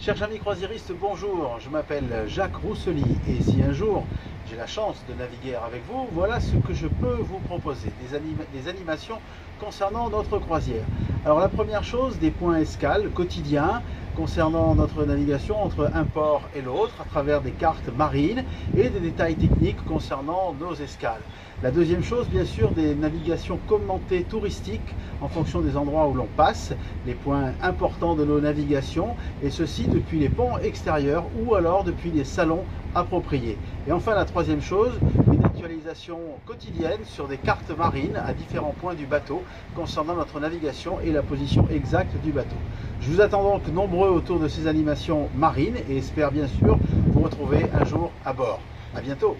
Chers amis croisiéristes, bonjour, je m'appelle Jacques Roussely et si un jour j'ai la chance de naviguer avec vous, voilà ce que je peux vous proposer, des, des, animations concernant notre croisière. Alors la première chose, des points escales quotidiens concernant notre navigation entre un port et l'autre à travers des cartes marines et des détails techniques concernant nos escales. La deuxième chose, bien sûr, des navigations commentées touristiques en fonction des endroits où l'on passe, les points importants de nos navigations, et ceci depuis les ponts extérieurs ou alors depuis des salons appropriés. Et enfin, la troisième chose, une actualisation quotidienne sur des cartes marines à différents points du bateau concernant notre navigation et la position exacte du bateau. Je vous attends donc nombreux autour de ces animations marines et espère bien sûr vous retrouver un jour à bord. A bientôt